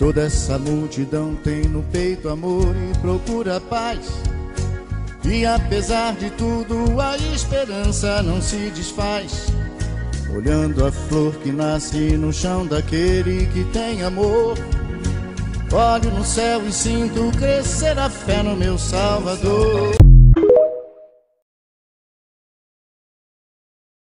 Toda essa multidão tem no peito amor e procura paz. E apesar de tudo, a esperança não se desfaz. Olhando a flor que nasce no chão daquele que tem amor. Olho no céu e sinto crescer a fé no meu Salvador.